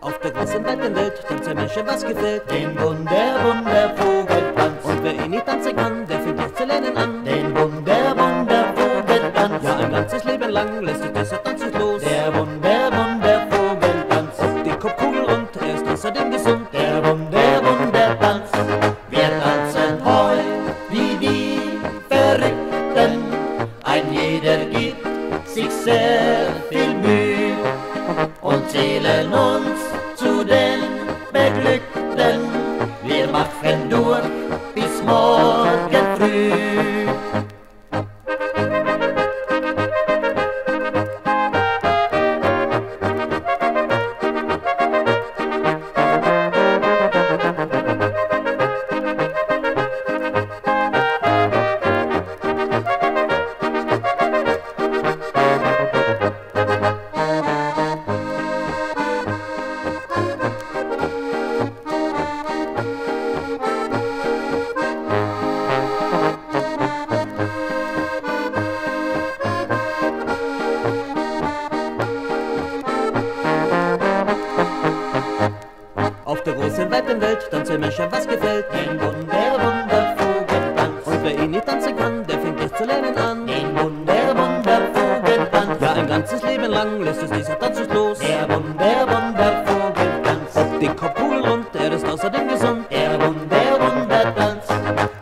Auf der weiten Welt tanzt ein Menschen, was gefällt. Den Wunder, Wunder, Vogeltanz. Und wer ihn nicht tanzen kann, der fängt nicht zu lernen an. Den Wunder, Wunder, Vogeltanz. Ja, ein ganzes Leben lang lässt sich dieser Tanz nicht los. Der Wunder, Wunder, Vogeltanz. Die Kopfkugel rund, er ist außerdem gesund. Der Wunder, Wunder, Tanz. Wir tanzen heut wie die Verrückten. Ein jeder gibt sich und zählen uns zu den Beglückten. Wir machen durch bis morgen Reise in weiten Welt, tanze Menschen, was gefällt. Ein wunder, wundervogel. Und wer ihn nicht tanzen kann, der fängt es zu lernen an. Ein wunder, wundervogel. Ja, ein ganzes Leben lang lässt es dieser Tanz nicht los. Der wunder, wundervogel tanzt. Ob die Kopfkugel rund, er ist außerdem gesund. Der wunder, wunder tanzt.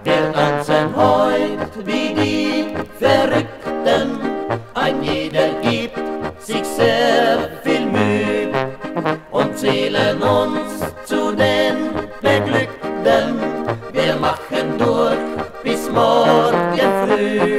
Wir tanzen heute wie die Verrückten. Ein jeder gibt sich sehr viel Mühe und zählen uns ach, en dörr, bis morgen früh.